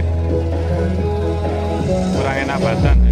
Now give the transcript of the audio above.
sakit. Kurang enak badan.